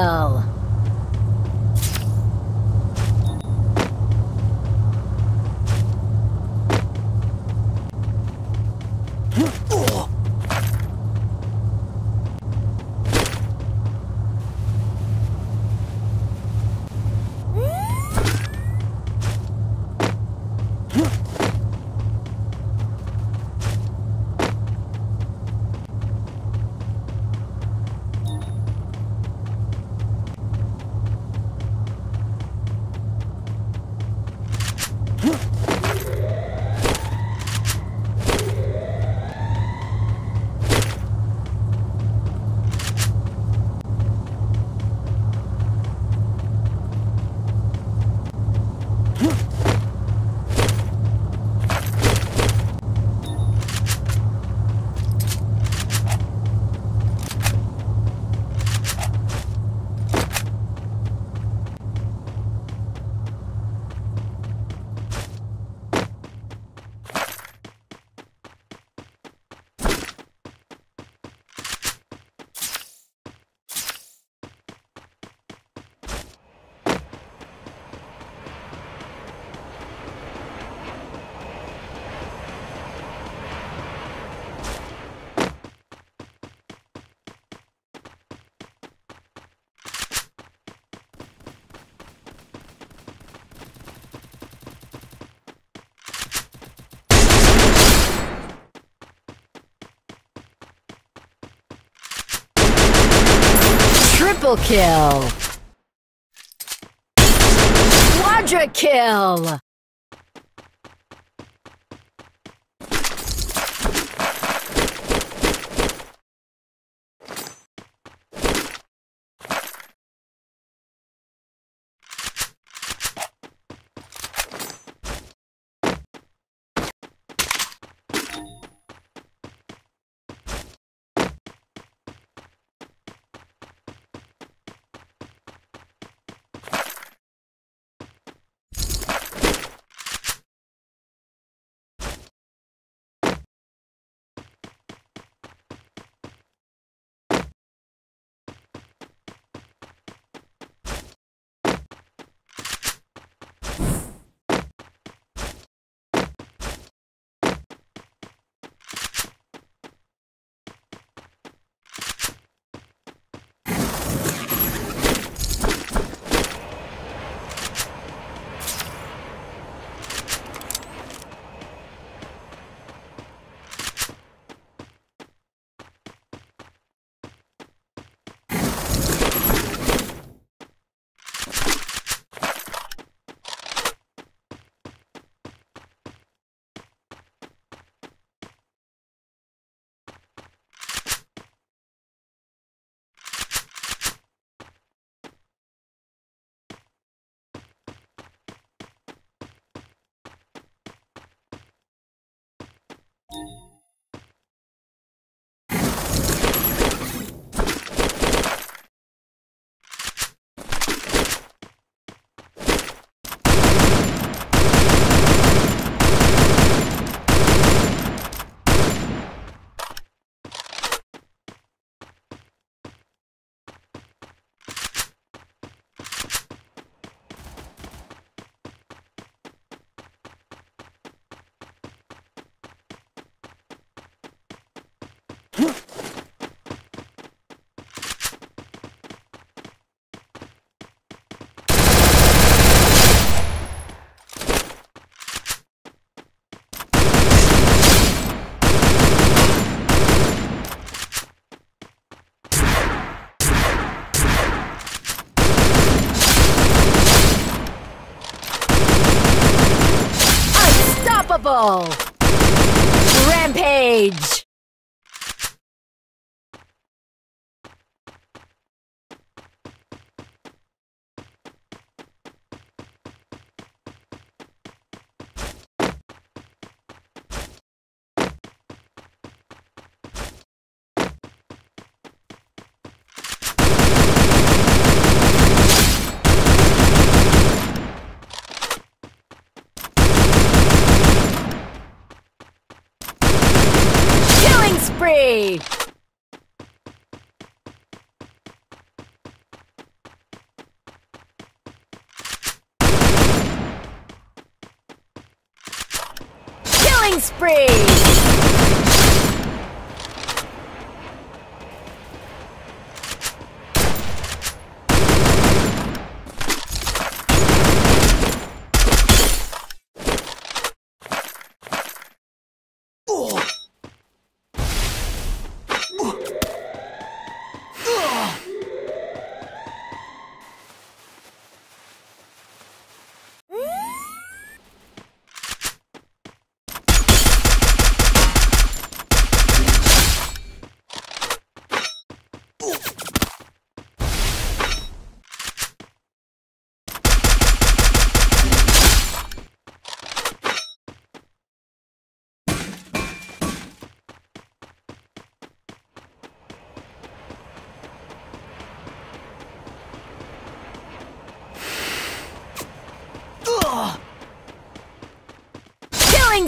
kill! Kill! Quadra kill! Unstoppable! Hurry! Killing spree!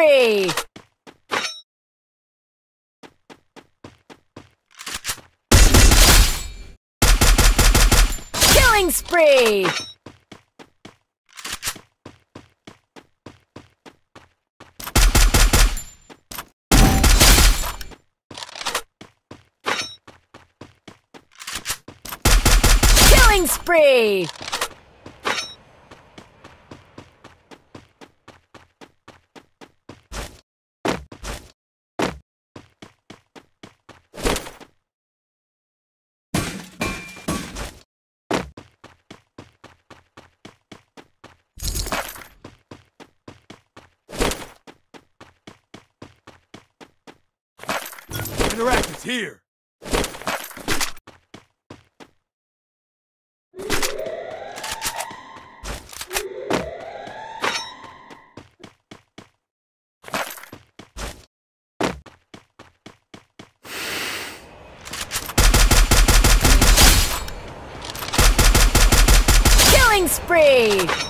Killing spree! Killing spree! Killing spree! Interactive's here. Killing spree!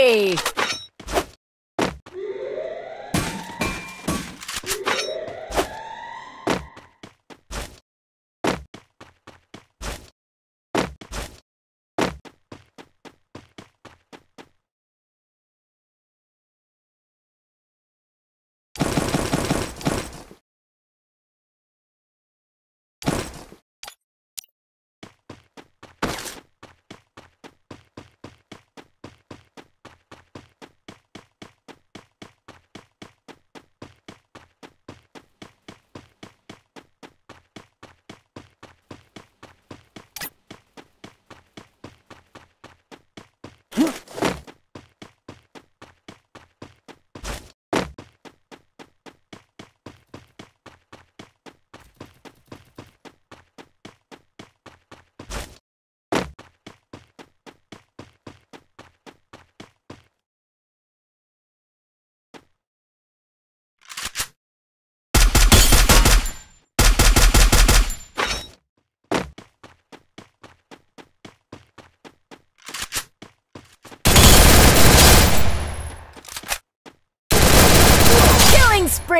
spree!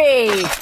Killing spree!